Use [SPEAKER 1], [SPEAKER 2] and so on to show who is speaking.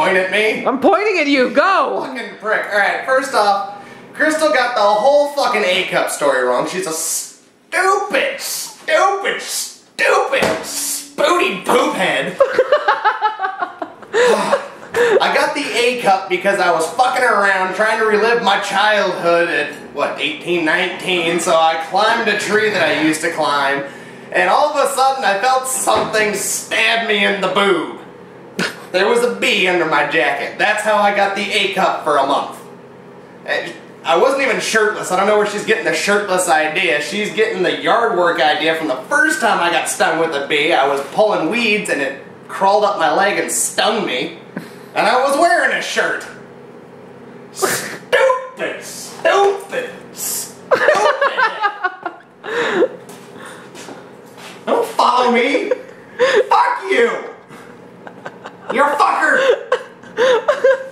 [SPEAKER 1] point at me.
[SPEAKER 2] I'm pointing at you. Go.
[SPEAKER 1] Fucking prick. Alright, first off, Crystal got the whole fucking A cup story wrong. She's a stupid, stupid, stupid, spooty poop head. I got the A cup because I was fucking around trying to relive my childhood at, what, 18, 19, so I climbed a tree that I used to climb, and all of a sudden I felt something stab me in the boob. There was a bee under my jacket. That's how I got the A cup for a month. I wasn't even shirtless. I don't know where she's getting the shirtless idea. She's getting the yard work idea from the first time I got stung with a bee. I was pulling weeds and it crawled up my leg and stung me. And I was wearing a shirt. Stupid, stupid, stupid. Don't follow me. Fuck you. You're a fucker.